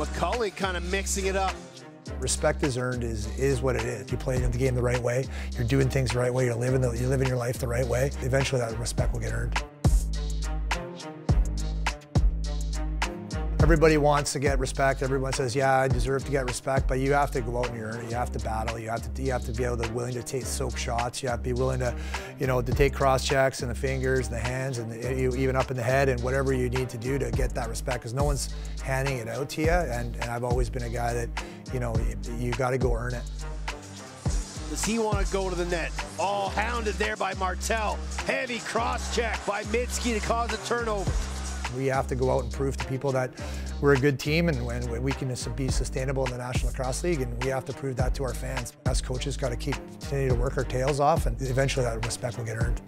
McCully kind of mixing it up. Respect is earned is is what it is. You play the game the right way. You're doing things the right way. You're living the, you're living your life the right way. Eventually, that respect will get earned. Everybody wants to get respect. Everyone says, "Yeah, I deserve to get respect," but you have to go out and you earn it. You have to battle. You have to you have to be able to willing to take soak shots. You have to be willing to, you know, to take cross checks and the fingers, and the hands, and the, even up in the head, and whatever you need to do to get that respect. Because no one's handing it out to you. And, and I've always been a guy that, you know, you, you got to go earn it. Does he want to go to the net? All hounded there by Martel. Heavy cross check by Mydske to cause a turnover. We have to go out and prove to people that we're a good team and when we can be sustainable in the National Lacrosse League and we have to prove that to our fans. Us coaches got to keep continue to work our tails off and eventually that respect will get earned.